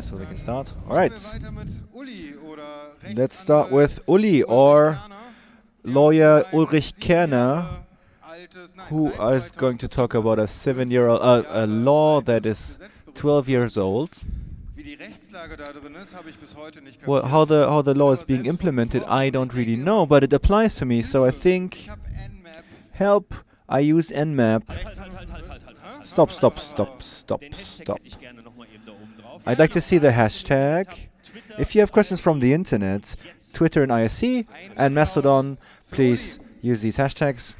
waiting so they can start. All right. Let's start with Uli or lawyer Ulrich Kerner, who is going to talk about a seven-year-old uh, a law that is 12 years old. Well, how the how the law is being implemented, I don't really know, but it applies to me. So I think, help! I use Nmap. Stop! Stop! Stop! Stop! Stop! I'd like to see the hashtag. If you have questions from the internet, Twitter and IRC and Mastodon, please use these hashtags.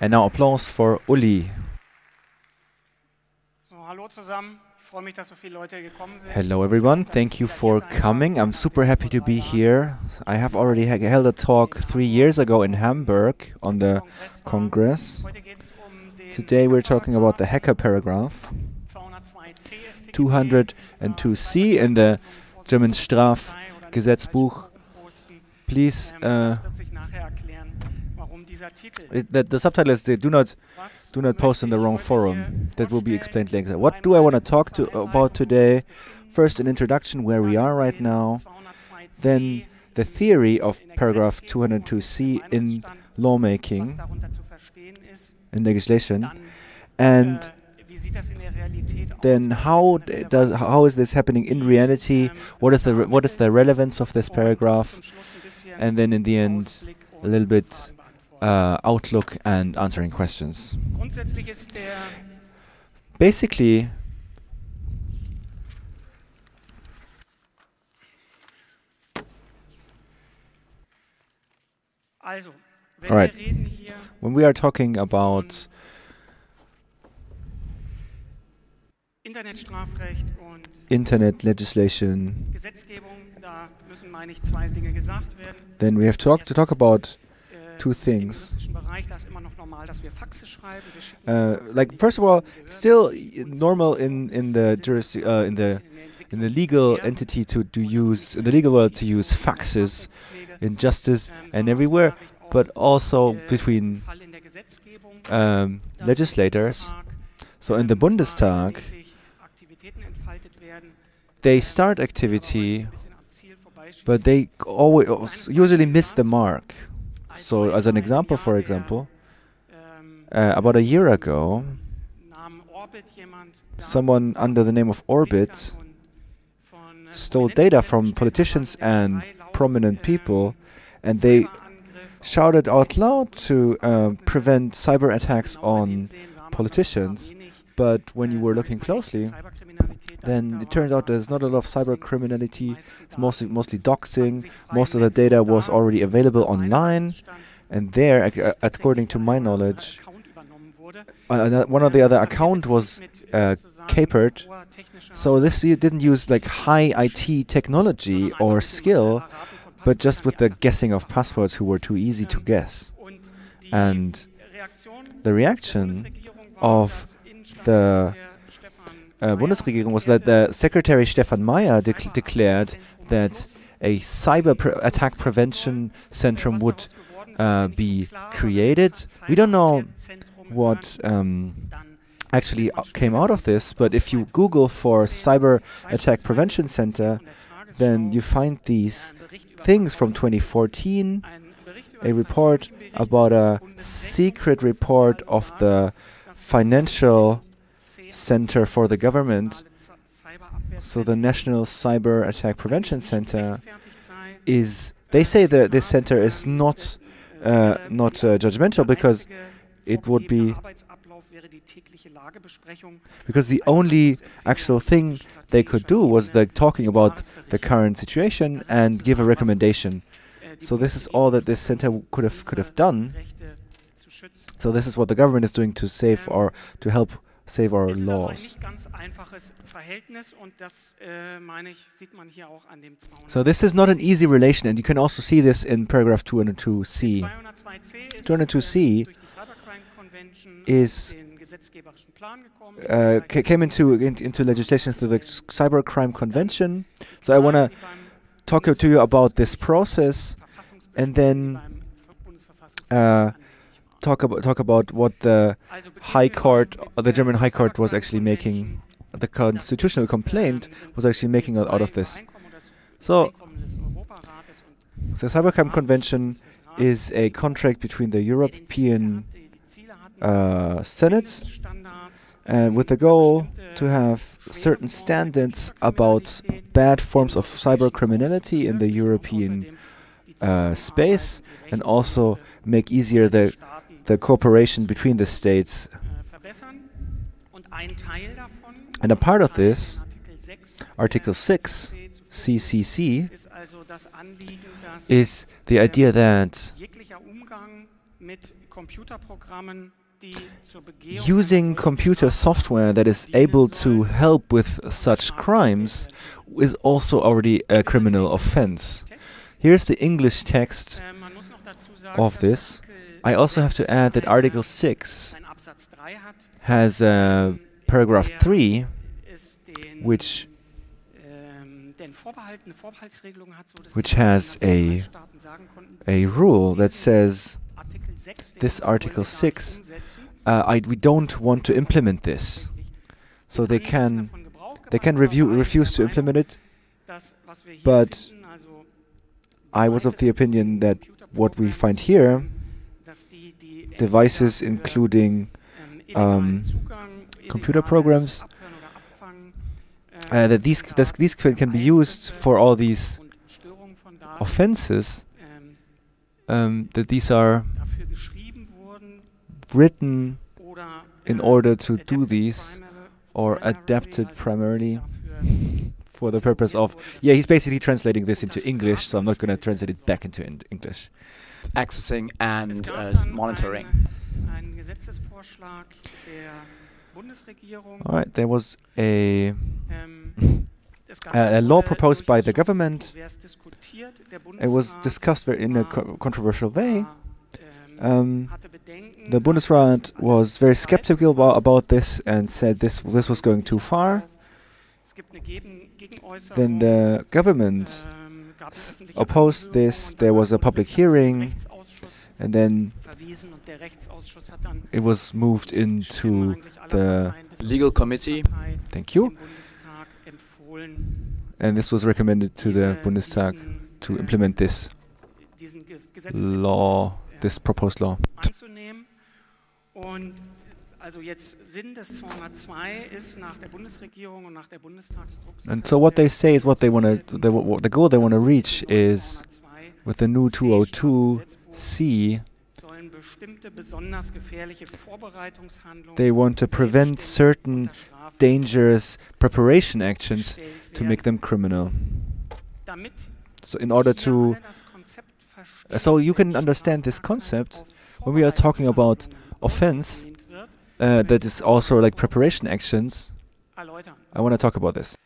And now applause for Uli. Hello everyone, thank you for coming. I'm super happy to be here. I have already held a talk three years ago in Hamburg on the Congress. Today we're talking about the hacker paragraph. 202c in the German Strafgesetzbuch. Please, uh, it, the, the subtitle is do not do not post in the wrong forum. That will be explained later. What do I want to talk to about today? First, an introduction where we are right now. Then the theory of paragraph 202c in lawmaking, in legislation, and then how does how is this happening in reality? What is the what is the relevance of this paragraph? And then in the end, a little bit uh, outlook and answering questions. Basically, all right. When we are talking about Internet legislation, then we have to talk, to talk about two things. Uh, like first of all, still normal in in the juris uh, in the in the legal entity to to use in the legal world to use faxes in justice and everywhere, but also between um, legislators. So in the Bundestag, they start activity, but they always usually miss the mark. So, as an example, for example, uh, about a year ago, someone under the name of Orbit stole data from politicians and prominent people, and they shouted out loud to uh, prevent cyber attacks on politicians. But when you were looking closely, then it turns out there's not a lot of cyber criminality. It's mostly mostly doxing. Most of the data was already available online, and there, uh, according to my knowledge, uh, one of the other account was uh, capered. So this didn't use like high IT technology or skill, but just with the guessing of passwords who were too easy to guess. And the reaction of the uh, Bundesregierung was that the Secretary Stephan Mayer de declared that a cyber pre attack prevention centrum would uh, be created. We don't know what um, actually came out of this, but if you Google for cyber attack prevention center, then you find these things from 2014, a report about a secret report of the financial center for the government. So the National Cyber Attack Prevention Center is. They say that this center is not uh, not uh, judgmental because it would be because the only actual thing they could do was the talking about the current situation and give a recommendation. So this is all that this center could have could have done. So this is what the government is doing to save or to help save our laws. So this is not an easy relation, and you can also see this in paragraph 202c. 202c is uh, came into in, into legislation through the Cybercrime Convention. So I want to talk to you about this process, and then uh, talk about talk about what the High Court, the German High Court was actually making the constitutional complaint ähm, was actually making out of this. Übereinkommen und das So Übereinkommen des Europarates und the Cybercrime Convention is a contract between the der den Ziele European uh, Senate and with the goal to have certain standards about bad forms of cyber criminality in the European uh, space and also make easier the, the cooperation between the states. And a part of this, Article 6, CCC, is the idea that using computer software that is able to help with such crimes is also already a criminal offense. Here's the English text of this. I also have to add that Article 6 einen Absatz 3 hat, has uh, paragraph 3, which which has a- a rule that says Artikel 6, den this Article 6, uh, I, we don't want to implement this. So they can they can review, refuse to implement it. but I was of the opinion that what we find here, devices including um, computer programs, uh, that these these can can be used for all these offenses. Um, that these are written in order to do these or adapted primarily for the purpose of yeah he's basically translating this into english so i'm not going to translate it back into in english accessing and uh, monitoring. Einen, einen Gesetzesvorschlag der Bundesregierung. all right there was a Ähm, das Ganze a law proposed by the government kontrovers diskutiert. Der it was discussed in a co controversial way war, ähm, um, the bundesrat was very skeptical about, this and said this this was going too far. Es gibt eine Gegen Gegenäußerung. then the government gab es öffentliche opposed this, there was a public das Ganze im hearing, and then verwiesen und der Rechtsausschuss hat dann it was moved into the Legal Committee. Thank you. dem Bundestag empfohlen, and this was recommended to the bundestag to äh, implement this diesen law this proposed law anzunehmen. Und also jetzt Sinn des 202 ist nach der Bundesregierung und nach der Bundestagsdrucksache And so what they say is what they want to, the, what the goal they want to reach is with the new oh C 202C, sollen bestimmte besonders gefährliche Vorbereitungshandlungen they want to prevent certain dangerous preparation actions to make them criminal. So in order to, so you can understand this concept when we are talking about offense, uh, that is also like preparation actions. I want to talk about this.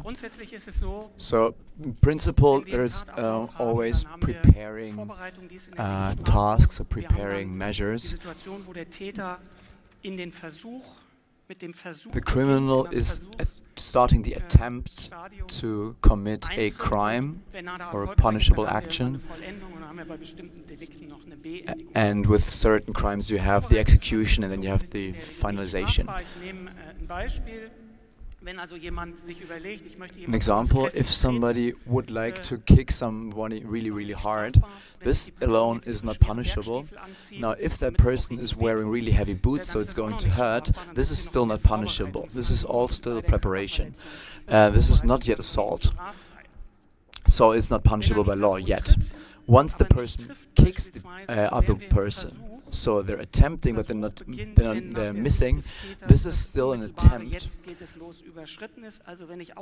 Grundsätzlich ist so, So, in principle, there's uh, always dann haben wir preparing Vorbereitung, dies in der uh, tasks or Wir haben dann preparing measures. Situation, wo der Täter in den Versuch, mit dem Versuch The criminal is starting the äh, attempt to commit a crime, er or a punishable dann haben wir action. eine Vollendung und dann haben wir bei bestimmten Delikten noch eine a- Beendigung. and with certain crimes you have the execution and then you have the finalization. An example, if somebody would like äh, to kick somebody really, really hard, this alone is not punishable. Now, if that damit es auch person is wearing really heavy boots, so it's ist das auch going to hurt, this is still not punishable. This is all still preparation. Uh, this is not yet assault, so it's not punishable by law yet. Once the person kicks the uh, other person, so they're attempting but they're not, they're, not, they're missing, this is still an attempt,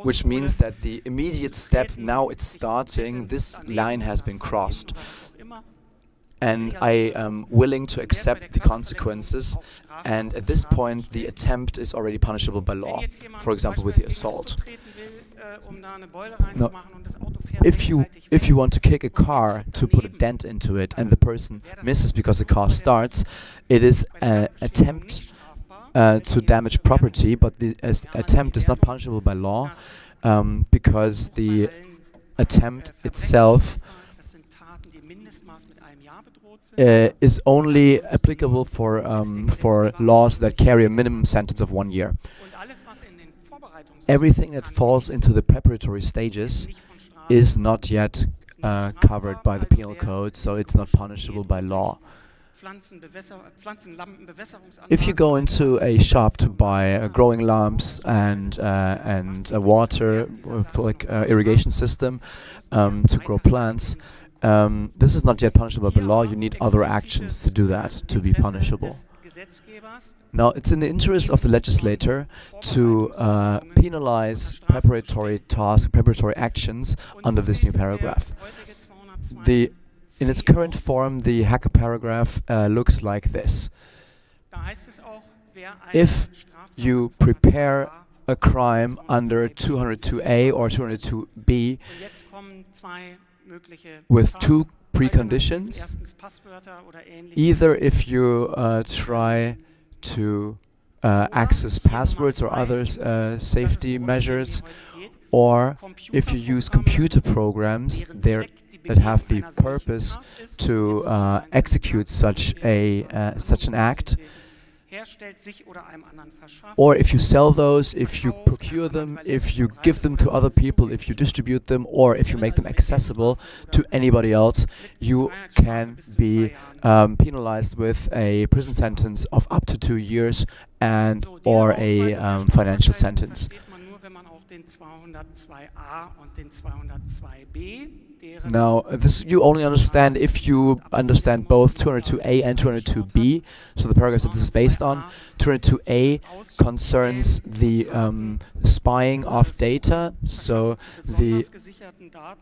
which means that the immediate step now it's starting, this line has been crossed. And I am willing to accept the consequences, and at this point, the attempt is already punishable by law. For example, with the assault. No, If you if you want to kick a car to put a dent into it, and the person misses because the car starts, it is an attempt uh, to damage property, but the as attempt is not punishable by law um, because the attempt itself uh, is only applicable for um, for laws that carry a minimum sentence of one year. Everything that falls into the preparatory stages is not yet uh, covered by the penal code, so it's not punishable by law. If you go into a shop to buy uh, growing lamps and uh, and uh, water for like uh, irrigation system um, to grow plants, um, this is not yet punishable by law. You need other actions to do that to be punishable. Now, it's in the interest of the legislator to uh, penalize preparatory tasks, preparatory actions under this new paragraph. The in its current form, the hacker paragraph uh, looks like this. If you prepare a crime under 202a or 202b with two preconditions, either if you uh, try to uh, access passwords or other uh, safety measures, or if you use computer programs, there that have the purpose to uh, execute such a uh, such an act or if you sell those, if you procure them, if you give them to other people, if you distribute them, or if you make them accessible to anybody else, you can be um, penalized with a prison sentence of up to two years and or a um, financial sentence. Now, this you only understand if you understand both 202A and 202B, so the paragraphs that this is based on. 202A concerns the um, spying of data, so the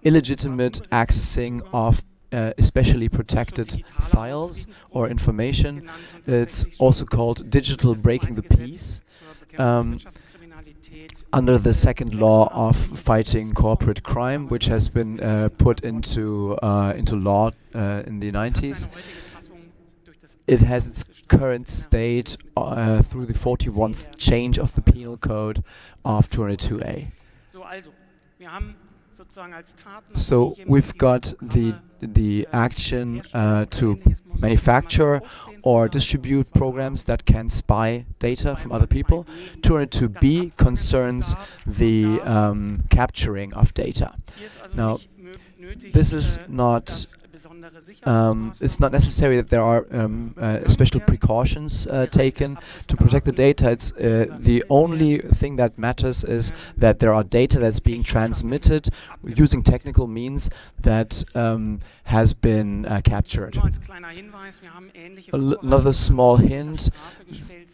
illegitimate accessing of uh, especially protected files or information. It's also called digital breaking the peace. Um, under the second law of fighting corporate crime, which has been uh, put into uh, into law uh, in the 90s. It has its current state uh, through the 41st change of the penal code of 202a. So we've got the the action uh, to manufacture or distribute programs that can spy data from other people. 202b concerns the um, capturing of data. Now, this is not um, it's not necessary that there are um, uh, special precautions uh, taken to protect the data. It's uh, the only thing that matters is that there are data that's being transmitted using technical means that um, has been uh, captured. another small hint: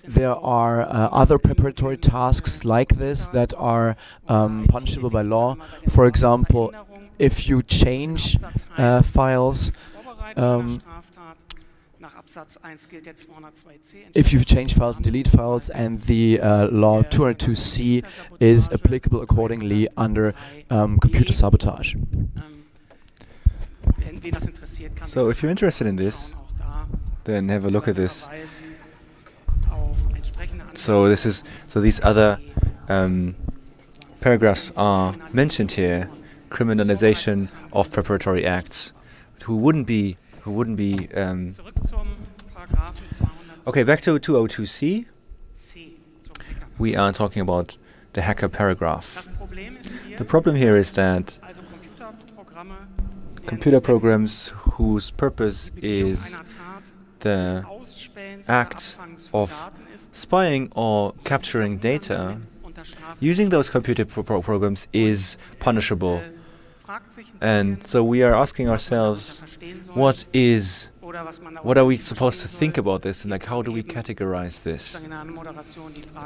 there are uh, other preparatory tasks like this that are um, punishable by law. For example, if you change uh, files, um, if you change files and delete files and the uh, law 202c is applicable accordingly under um, computer sabotage. So if you're interested in this, then have a look at this. So this is so these other um, paragraphs are mentioned here criminalization of preparatory acts who wouldn't be who wouldn't be um, okay back to 202c we are talking about the hacker paragraph. The problem here is that computer programs whose purpose is the act of spying or capturing data using those computer pro programs is punishable and so we are asking ourselves, what is, what are we supposed to think about this, and like how do we categorize this?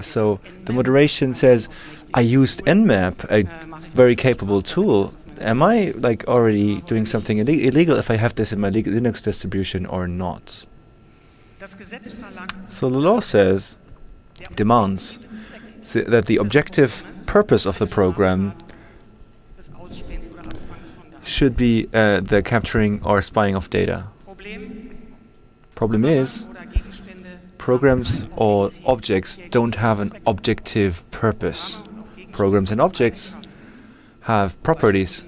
So the moderation says, I used Nmap, a very capable tool. Am I like already doing something Ill illegal if I have this in my Linux distribution or not? So the law says, demands that the objective purpose of the program should be uh, the capturing or spying of data. Problem is, programs or objects don't have an objective purpose. Programs and objects have properties.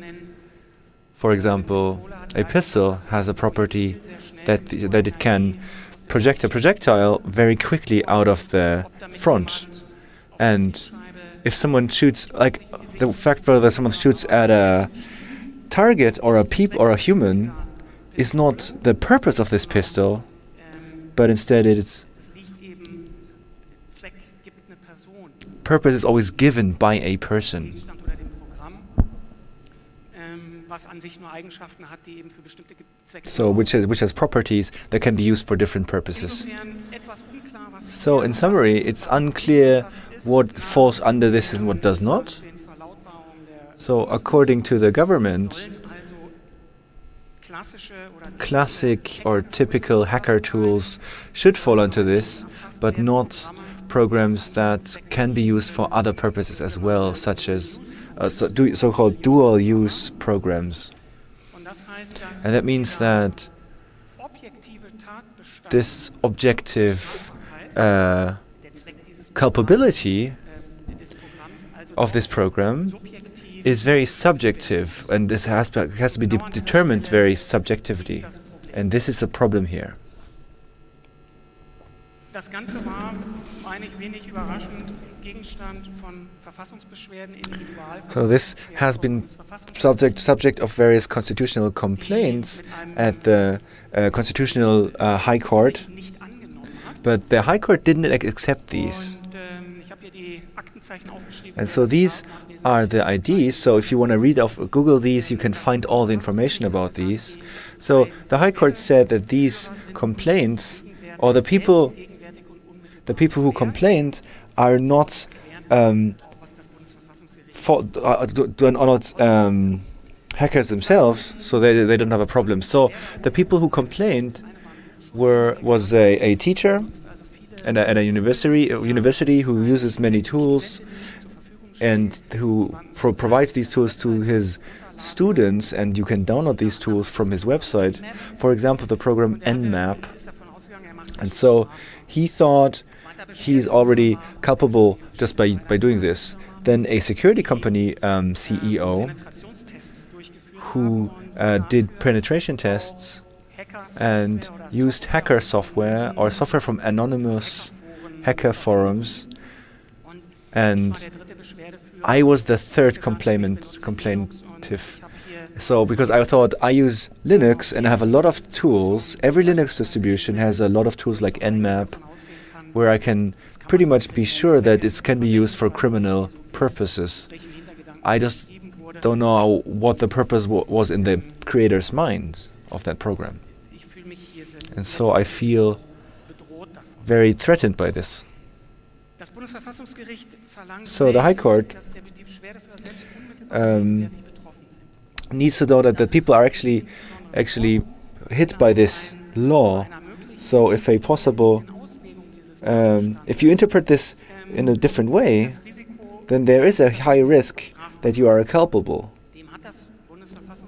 For example, a pistol has a property that th- that it can project a projectile very quickly out of the front. And if someone shoots, like the fact whether someone shoots at a target or a peep or a human, is not the purpose of this pistol, but instead it is Es liegt eben, Zweck gibt eine Person, purpose is always given by a person. Gegenstand oder dem Programm, was an sich nur Eigenschaften hat, die eben für bestimmte Ge- Zwecke So which has which has properties that can be used for different purposes. Insofern etwas unklar, was So in summary, it's unclear what falls under this and what does not. Den Verlautbarungen der So according to the government, sollen also klassische oder classic or typical hacker tools should fall into this, but not programs that can be used for other purposes as well, such as uh, so-called dual-use programs. Und das heißt, dass And that means that this objective uh, der Zweck dieses culpability äh, also of this program is very subjective, and this has, to- has to be de- determined very subjectively. And this is a problem here. Das Ganze war, meine ich, wenig überraschend Gegenstand von Verfassungsbeschwerden, So this has been subject subject of various constitutional complaints at the uh, constitutional uh, high court, nicht angenommen hat. but the high court didn't accept these. Und ich habe hier die Aktenzeichen aufgeschrieben. And so these are the IDs. So if you want to read off Google these, you can find all the information about these. So the High Court said that these complaints, or the people, the people who complained, are not um, was das Bundesverfassungsgericht for, uh, do, do are not um, hackers themselves, so they, they don't have a problem. So the people who complained were was a, a teacher and a, a university a university who uses many tools and who pro- provides these tools to his students and you can download these tools from his website. For example the program nmap. And so he thought he's already culpable just by, by doing this. Then a security company um, ceo who uh, did penetration tests and used hacker software or software from anonymous hacker forums and. I was the third complainant, complaintive. So, because I thought I use Linux and I have a lot of tools, every Linux distribution has a lot of tools like Nmap, where I can pretty much be sure that it can be used for criminal purposes. I just. Don't know what the purpose wa- was in the creator's mind of that program. And so I feel very threatened by this. Das Bundesverfassungsgericht verlangt So the High Court, dass der die Beschwerdeführer selbst unmittelbar um, gegenwärtig betroffen sind. Needs to know that the people are actually actually hit by this law. So if a possible, um, if you interpret this in a different way, then there is a high risk that you are culpable.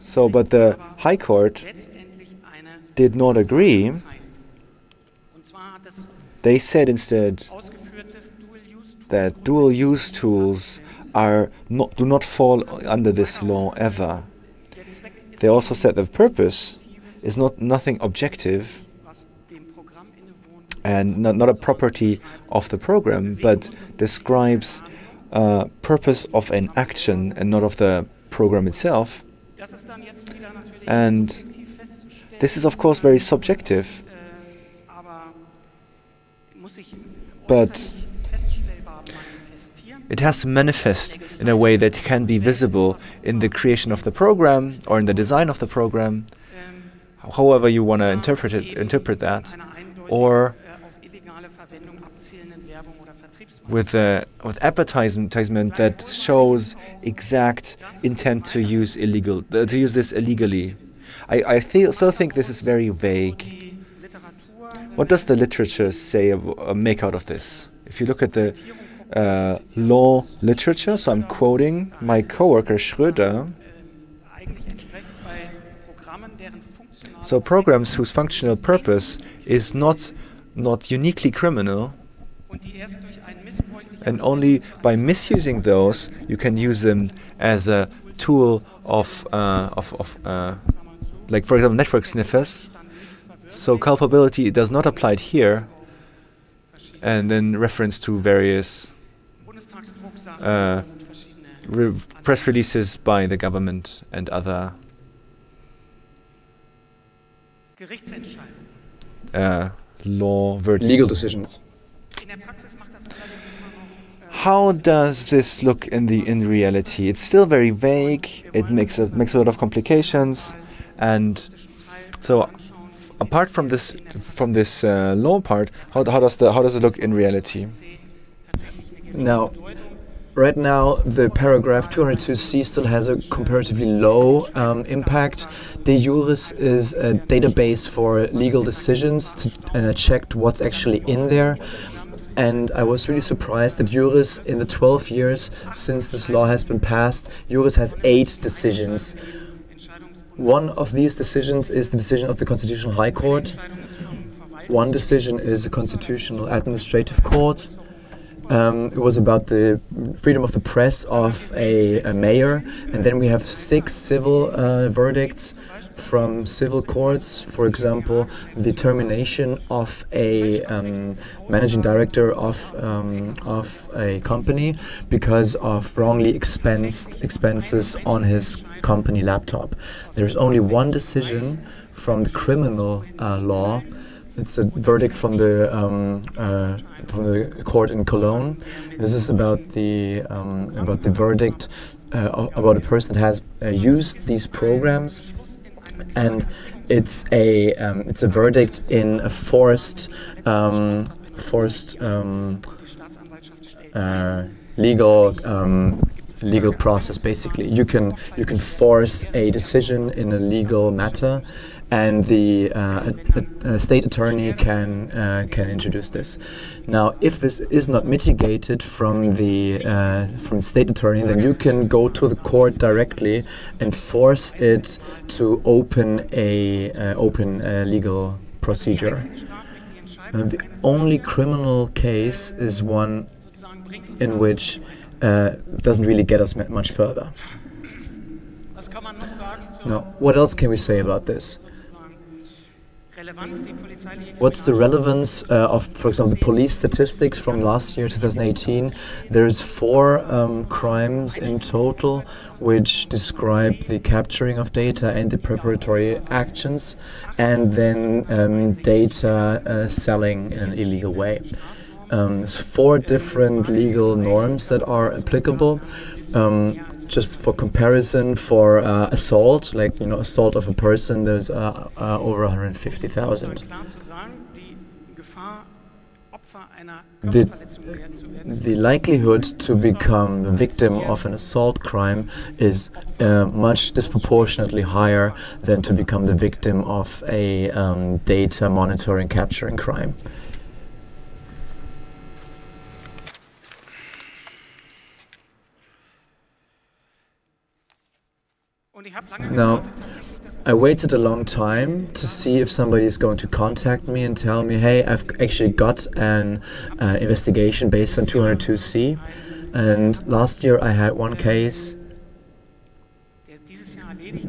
So, but the High Court did not agree. They said instead that dual use tools are not, do not fall under this law ever. They also said the purpose is not nothing objective and not, not a property of the program, but describes uh, purpose of an action and not of the program itself. And this is, of course, very subjective, but it has to manifest in a way that can be visible in the creation of the program or in the design of the program, however you want to interpret it, interpret that, or with uh, with advertisement that shows exact intent to use illegal uh, to use this illegally. I, I feel, still think this is very vague. What does the literature say ab- uh, make out of this? If you look at the uh, law literature, so I'm quoting my coworker Schröder. So programs whose functional purpose is not not uniquely criminal, and only by misusing those you can use them as a tool of uh, of, of uh, like for example network sniffers. So culpability does not apply here, and then reference to various uh, re press releases by the government and other uh, law. Legal decisions. How does this look in the in reality? It's still very vague. It makes a, makes a lot of complications, and so apart from this from this uh, law part, how, how does the how does it look in reality? Now, right now the paragraph 202c still has a comparatively low um, impact. De Juris is a database for legal decisions, to, and I checked what's actually in there. And I was really surprised that Juris, in the 12 years since this law has been passed, Juris has eight decisions. One of these decisions is the decision of the Constitutional High Court. One decision is the Constitutional Administrative Court. Um, it was about the freedom of the press of a, a mayor, and then we have six civil uh, verdicts from civil courts. For example, the termination of a um, managing director of um, of a company because of wrongly expensed expenses on his company laptop. There's only one decision from the criminal uh, law. It's a verdict from the um, uh, from the court in Cologne. This is about the um, about the verdict uh, about a person that has uh, used these programs, and it's a um, it's a verdict in a forced um, forced um, uh, legal um, legal process. Basically, you can you can force a decision in a legal matter and the uh, a, a state attorney can uh, can introduce this. Now, if this is not mitigated from the uh, from the state attorney, then you can go to the court directly and force it to open a uh, open a legal procedure. Now, the only criminal case is one in which uh, doesn't really get us much further. Now, what else can we say about this? What's the relevance uh, of, for example, the police statistics from last year, 2018? There's four um, crimes in total which describe the capturing of data and the preparatory actions, and then um, data uh, selling in an illegal way. Um, four different legal norms that are applicable. Um, just for comparison, for uh, assault, like you know, assault of a person, there's uh, uh, over 150,000. The, the likelihood to become the victim of an assault crime is uh, much disproportionately higher than to become the victim of a um, data monitoring capturing crime. Now, I waited a long time to see if somebody is going to contact me and tell me, hey, I've actually got an uh, investigation based on 202C. And last year I had one case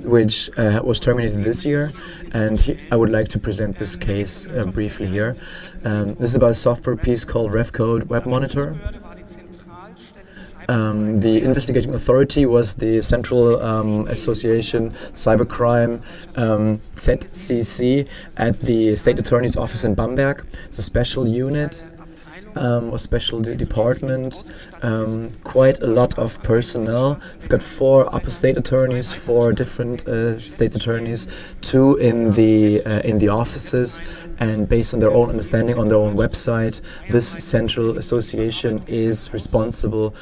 which uh, was terminated this year, and he, I would like to present this case uh, briefly here. Um, this is about a software piece called RevCode Web Monitor. Um, the investigating authority was the Central um, Association Cybercrime um, ZCC at the State Attorney's Office in Bamberg. It's a special unit um, or special de department, um, quite a lot of personnel. We've got four upper state attorneys, four different uh, state attorneys, two in the uh, in the offices, and based on their own understanding on their own website, this central association is responsible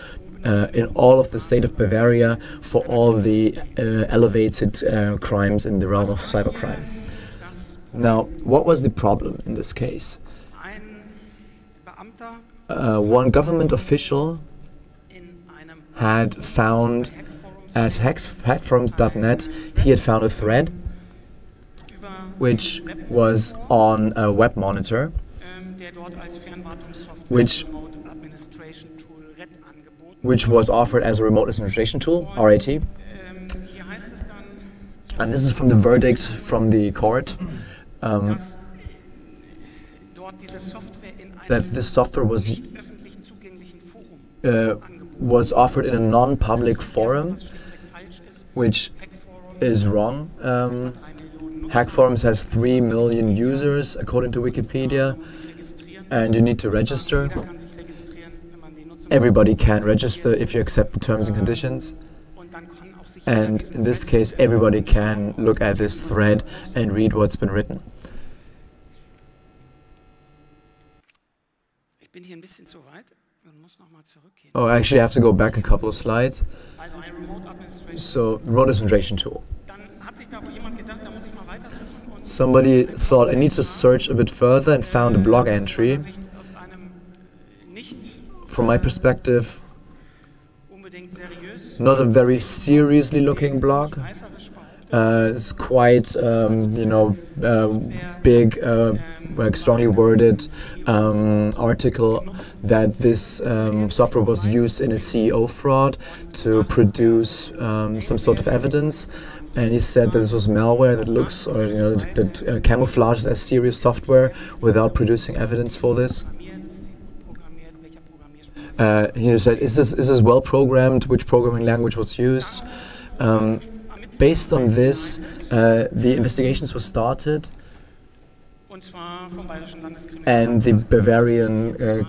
uh, in all of the state of Bavaria for all the uh, elevated uh, crimes in the realm of cybercrime. Now, what was the problem in this case? Uh, one government official had found at hackforums.net he had found a thread which was on a web monitor which which was offered as a remote administration tool, RAT. And this is from the verdict from the court. Um, that this software was uh, was offered in a non-public forum, which is wrong. Um, Hack Forums has 3 million users according to Wikipedia, and you need to register. Everybody can register if you accept the terms and conditions. und dann kann auch sich And in this case, everybody can look at this thread and read what's been written. Ich bin hier ein bisschen zu weit und muss nochmal zurückgehen. Oh, actually, I have to go back a couple of slides. Also ein Remote Administration. So, remote administration tool. Dann hat sich da wohl jemand gedacht, da muss ich mal weitersuchen und Somebody thought I need to search a bit further and found a äh, blog entry. From my perspective, not a very seriously looking blog. Uh, it's quite, um, you know, uh, big, uh, like strongly worded um, article that this um, software was used in a CEO fraud to produce um, some sort of evidence. And he said that this was malware that looks, or you know, that, uh, camouflages as serious software without producing evidence for this. Uh, he said, "Is this is this well programmed? Which programming language was used?" Um, based on this, uh, the investigations were started, and the Bavarian uh,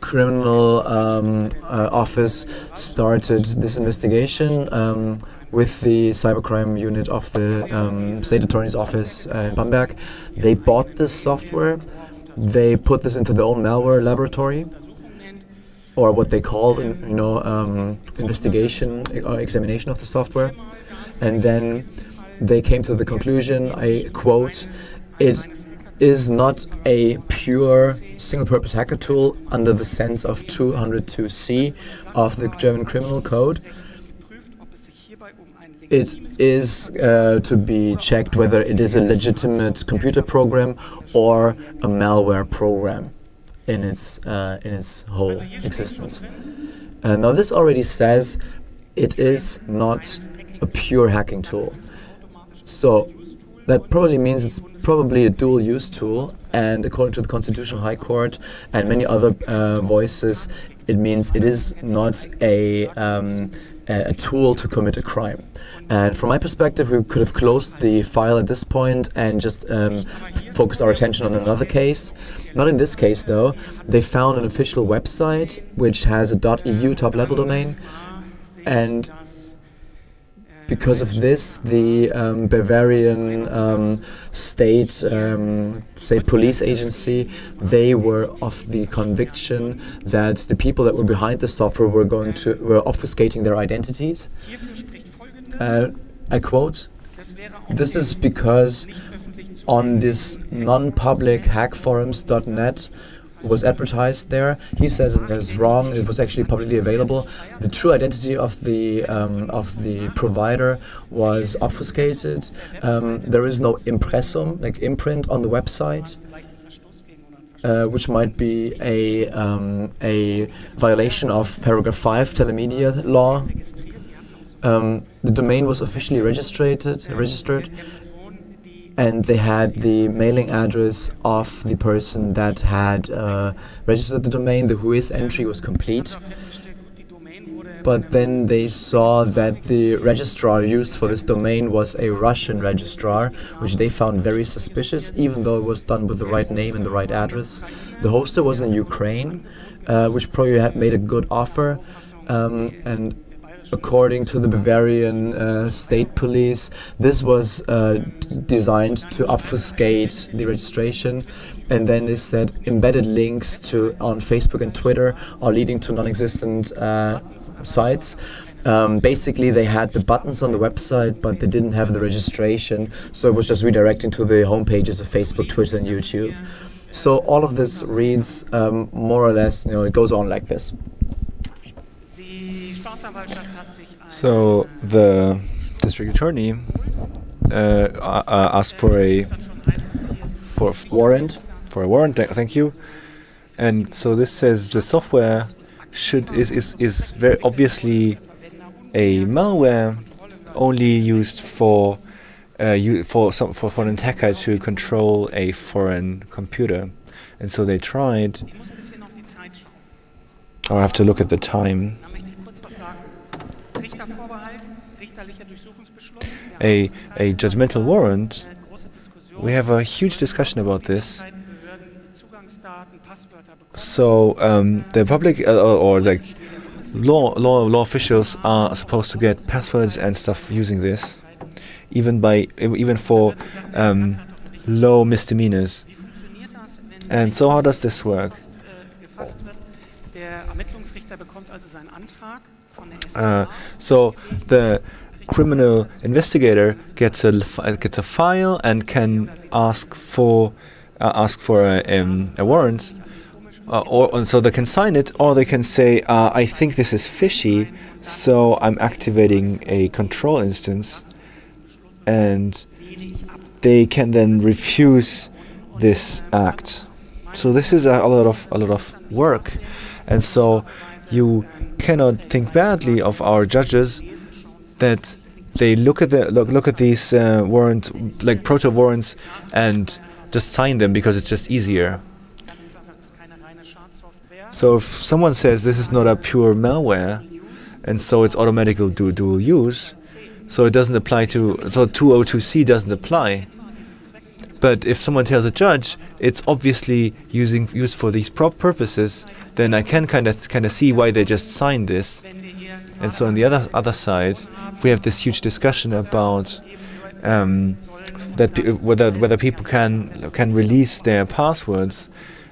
criminal um, uh, office started this investigation um, with the cybercrime unit of the um, state attorney's office uh, in Bamberg. They bought this software. They put this into their own malware laboratory. Or what they call, you know, um, investigation or examination of the software, and then they came to the conclusion. I quote: "It is not a pure single-purpose hacker tool under the sense of 202c of the German Criminal Code. It is uh, to be checked whether it is a legitimate computer program or a malware program in its uh, in its whole existence. Uh, now, this already says it is not a pure hacking tool. So that probably means it's probably a dual use tool, and according to the Constitutional High Court and many other uh, voices, it means it is not a, um, a, tool to commit a crime. And from my perspective, we could have closed the file at this point and just um, our attention on another case. Not in this case, though. They found an official website which has a .eu top-level domain, and because of this, the um, Bavarian um, state, um, say police agency, they were of the conviction that the people that were behind the software were going to were obfuscating their identities. Uh, I quote: "This is because on this non-public hackforums.net was advertised there. He says it is wrong. It was actually publicly available. The true identity of the um, of the provider was obfuscated. Um, there is no impressum, like imprint, on the website. Uh, which might be a um, a violation of paragraph 5 telemedia law. Um, the domain was officially registered, registered, and they had the mailing address of the person that had uh, registered the domain. The whois entry was complete, but then they saw that the registrar used for this domain was a Russian registrar, which they found very suspicious, even though it was done with the right name and the right address. The hoster was in Ukraine, uh, which probably had made a good offer, um, and according to the Bavarian uh, state police, this was uh, designed to obfuscate the registration. And then they said embedded links to on Facebook and Twitter are leading to non-existent uh, sites. Um, basically, they had the buttons on the website, but they didn't have the registration, so it was just redirecting to the home pages of Facebook, Twitter, and YouTube. So all of this reads um, more or less, you know, it goes on like this. So the district attorney uh, uh, uh, asked for a dann schon heißt es hier, for f- Warrant. for a warrant. Thank you. And so this says the software should is is is very obviously a malware only used for uh, for some for, for an attacker to control a foreign computer. And so they tried. Ich muss ein bisschen auf die Zeit schauen. I have to look at the time. A, a judgmental warrant. eine große Diskussion. We have a huge discussion about this. Behörden die Zugangsdaten, Passwörter bekommen. So um, the public uh, or, or like law law law officials are supposed to get passwords and stuff using this, even by even for um, low misdemeanors. Wie funktioniert das, wenn And so how does this work? gefasst wird? Der Ermittlungsrichter bekommt also seinen Antrag von der Uh, so the criminal investigator gets a gets a file and can ask for uh, ask for a, um, a warrant, uh, or so they can sign it, or they can say, uh, "I think this is fishy, so I'm activating a control instance," and they can then refuse this act. So this is a, a lot of a lot of work, and so you cannot think badly of our judges that they look at the look, look at these uh, warrants like proto warrants and just sign them because it's just easier. So if someone says this is not a pure malware, and so it's automatically du- dual use, so it doesn't apply to so 202c doesn't apply. But if someone tells a judge it's obviously using used for these prop purposes, then I can kind of kind of see why they just signed this. And so on the other other side, we have this huge discussion about um, that whether whether people can can release their passwords.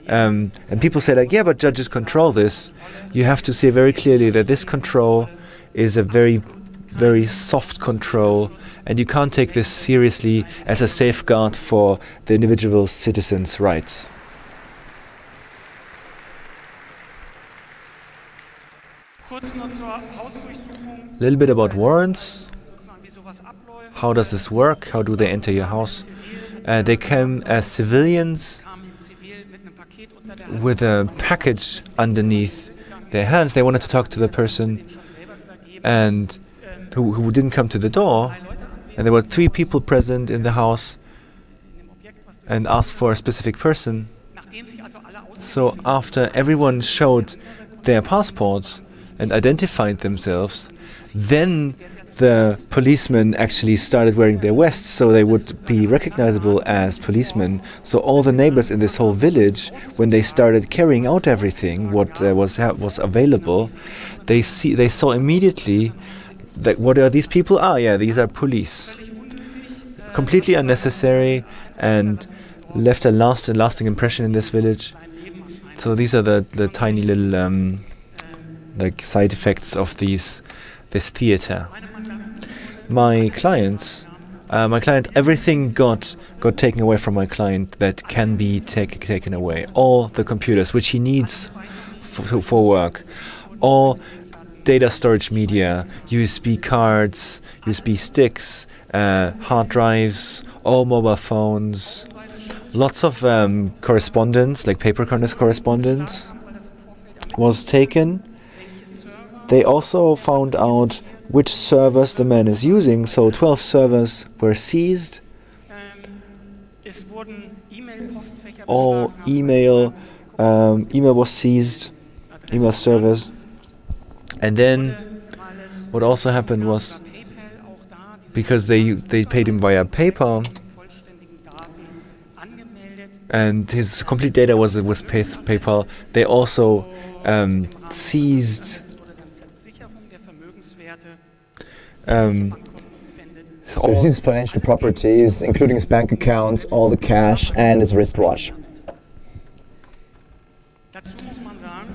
Um, and people say like, yeah, but judges control this. You have to say very clearly that this control is a very very soft control, and you can't take this seriously as a safeguard for the individual citizen's rights. A little bit about warrants. sozusagen, wie sowas abläuft. How does this work? How do they enter your house? Uh, they came as civilians Kamen in Zivil mit einem Paket unter der Hand, with a package underneath their hands. They wanted to talk to the person schon selber übergeben. and who, who didn't come to the door. Drei Leute anwesend And there were three people present in the house in dem Objekt, was and asked for a specific person. Nachdem sich also alle So after everyone showed their passports and identified themselves, then the policemen actually started wearing their vests so they would be recognizable as policemen. So all the neighbors in this whole village, when they started carrying out everything what uh, was was available, they see they saw immediately that what are these people? Ah, yeah, these are police. Completely unnecessary and left a last a lasting impression in this village. So these are the the tiny little um, like side effects of these this theater. My clients, uh, my client, everything got got taken away from my client that can be take, taken away. All the computers which he needs for, for work, all data storage media, USB cards, USB sticks, uh, hard drives, all mobile phones, lots of um, correspondence, like paper corres- correspondence, was taken. They also found out which servers the man is using, so 12 servers were seized. All email, um, email was seized, email servers. And then what also happened was because they they paid him via PayPal and his complete data was was pay, PayPal, they also um, seized um, Bankkonten gefändet. So he sees financial properties, including his bank accounts, all the cash, and his wristwatch. Dazu muss man sagen,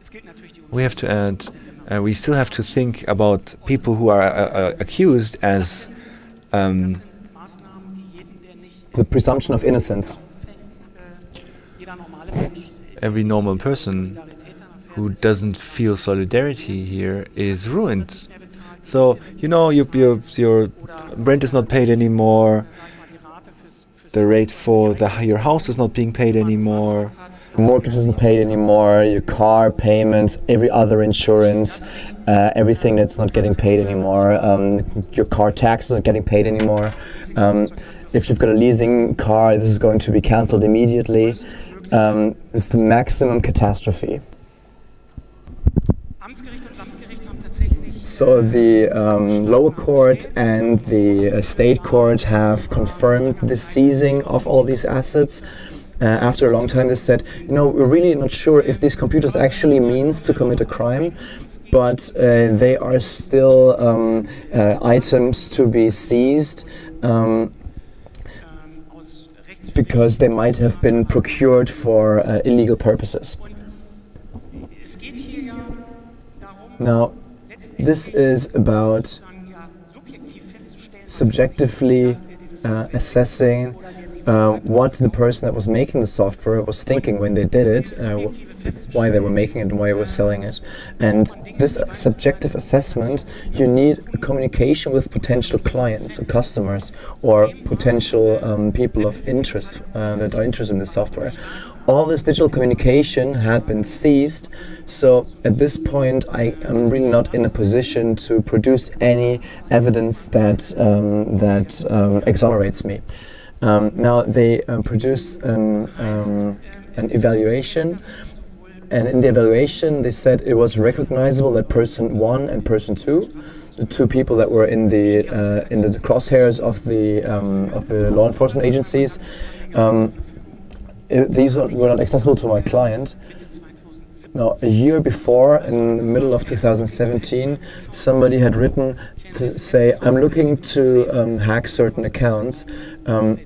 es gilt natürlich die we have to add, uh, we still have to think about people who are uh, uh, accused as um, Maßnahmen, die jeden, der nicht The presumption of innocence. fängt, jeder normale Mensch every normal person who doesn't feel solidarity here is ruined. So you know your your your rent is not paid anymore. The rate for the your house is not being paid anymore. Mortgage isn't paid anymore, your car payments, every other insurance, uh, everything that's not getting paid anymore. Um, your car tax is not getting paid anymore. Um, if you've got a leasing car, this is going to be cancelled immediately. Um, it's the maximum catastrophe. So the um, lower court and the uh, state court have confirmed the seizing of all these assets. Uh, after a long time, they said, you know, we're really not sure if these computers actually means to commit a crime, but uh, they are still um, uh, items to be seized. Um, because they might have been procured for uh, illegal purposes. Now, this is about subjectively uh, assessing uh, what the person that was making the software was thinking when they did it, uh, why they were making it, and why they were selling it. And this subjective assessment, you need communication with potential clients or customers or potential um, people of interest uh, that are interested in the software. All this digital communication had been seized, so at this point, I am really not in a position to produce any evidence that um, that um, exonerates me. Um, now they um, produce an, um, an evaluation, and in the evaluation they said it was recognizable that person one and person two, the two people that were in the uh, in the crosshairs of the um, of the law enforcement agencies. Um, these were not accessible to my client. Now, a year before, in the middle of 2017, somebody had written to say, I'm looking to um, hack certain accounts. Um,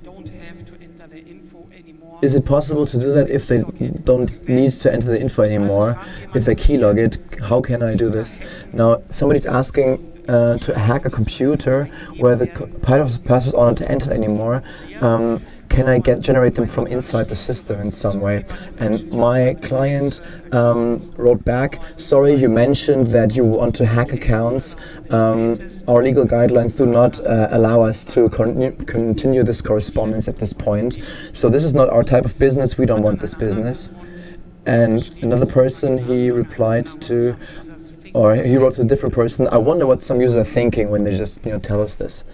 is it possible to do that if they don't need to enter the info anymore? If they keylog it, how can I do this? Now, somebody's asking uh, to hack a computer where the passwords are not entered anymore. Um, can I get generate them from inside the system in some way? And my client um, wrote back, "Sorry, you mentioned that you want to hack accounts. Um, our legal guidelines do not uh, allow us to con- continue this correspondence at this point. So this is not our type of business. We don't want this business." And another person he replied to, or he wrote to a different person. I wonder what some users are thinking when they just you know tell us this.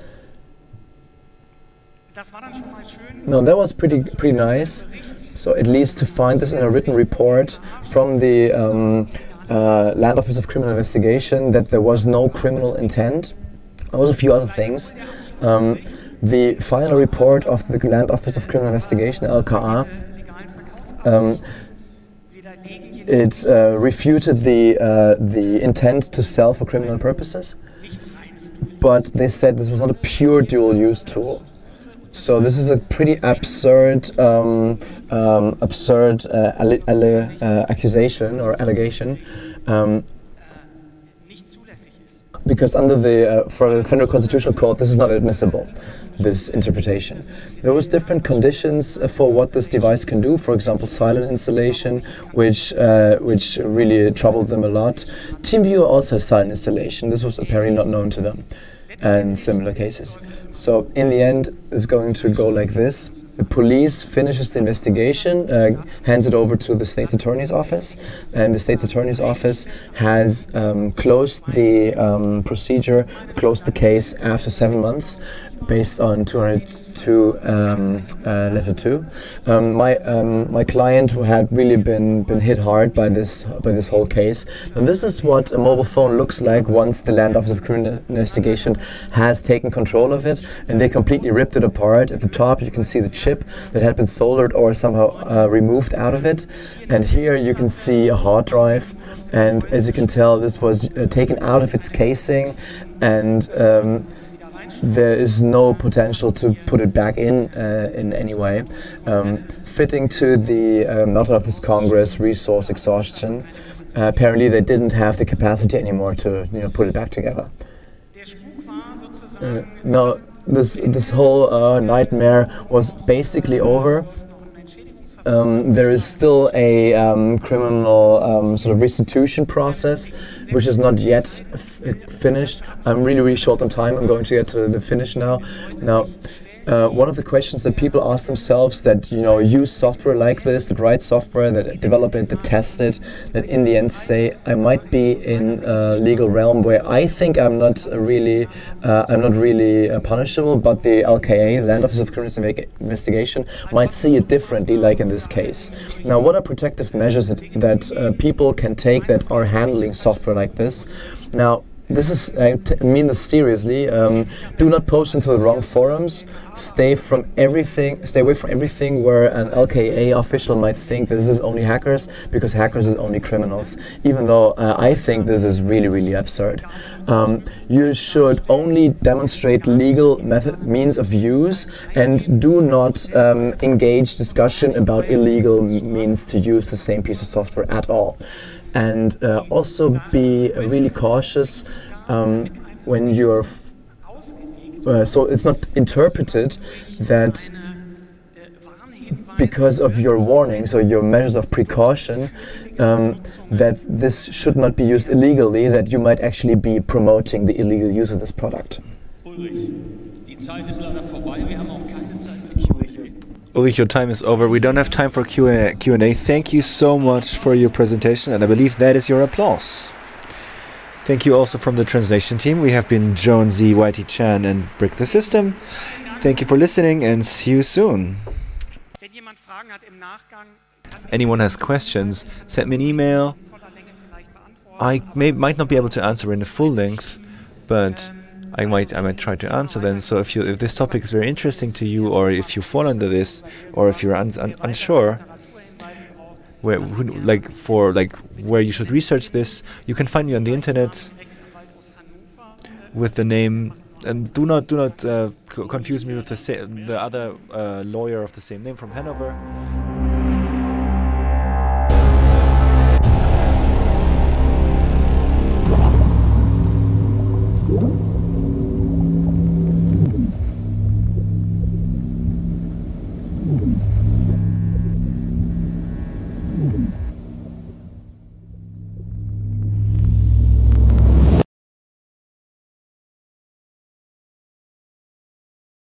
No, that was pretty pretty nice. So at least to find this in a written report from the um, uh, Land Office of Criminal Investigation that there was no criminal intent. There was a few other things. Um, the final report of the Land Office of Criminal Investigation (LKA) um, it uh, refuted the uh, the intent to sell for criminal purposes, but they said this was not a pure dual-use tool. So this is a pretty absurd, um, um, absurd uh, alle- alle- uh, accusation or allegation, um, because under the uh, for the Federal Constitutional court, this is not admissible. This interpretation. There was different conditions for what this device can do. For example, silent installation, which uh, which really troubled them a lot. TeamViewer also has silent installation. This was apparently not known to them, and similar cases. So in the end, it's going to go like this. The police finishes the investigation, uh, hands it over to the state's attorney's office, and the state's attorney's office has um, closed the um, procedure, closed the case after seven months, based on 202 um, uh, letter two. Um, my um, my client who had really been been hit hard by this by this whole case. And this is what a mobile phone looks like once the Land Office of Criminal Investigation has taken control of it, and they completely ripped it apart. At the top, you can see the chip that had been soldered or somehow uh, removed out of it, and here you can see a hard drive. And as you can tell, this was uh, taken out of its casing, and um, there is no potential to put it back in uh, in any way. Um, fitting to the um, motto of this Congress, resource exhaustion. Uh, apparently, they didn't have the capacity anymore to you know put it back together. Uh, now, this this whole uh, nightmare was basically over. Um, there is still a um, criminal um, sort of restitution process, which is not yet finished. I'm really, really short on time. I'm going to get to the finish now. Now, uh, one of the questions that people ask themselves that you know use software like this, that write software, that develop it, that test it, that in the end say I might be in a legal realm where I think I'm not really, uh, I'm not really uh, punishable, but the LKA, the Land Office of Criminal Investigation, might see it differently, like in this case. Now, what are protective measures that, that uh, people can take that are handling software like this? Now, this is I mean this seriously. Um, do not post into the wrong forums. Stay from everything. Stay away from everything where an LKA official might think this is only hackers because hackers is only criminals. Even though uh, I think this is really really absurd. Um, you should only demonstrate legal method means of use and do not um, engage discussion about illegal means to use the same piece of software at all and uh, also be really cautious um, when you're. Uh, so it's not interpreted that because of your warnings or your measures of precaution um, that this should not be used illegally, that you might actually be promoting the illegal use of this product. Ulrich, your time is over. We don't have time for Q&A. Q&A. Thank you so much for your presentation, and I believe that is your applause. Thank you also from the translation team. We have been Joan Z, YT Chan, and Brick the System. Thank you for listening, and see you soon. Anyone has questions, send me an email. I may, might not be able to answer in the full length, but I might I might try to answer then. So if you if this topic is very interesting to you, or if you fall under this, or if you're un, un, unsure, where who, like for like where you should research this, you can find me on the internet with the name. And do not do not uh, confuse me with the the other uh, lawyer of the same name from Hanover.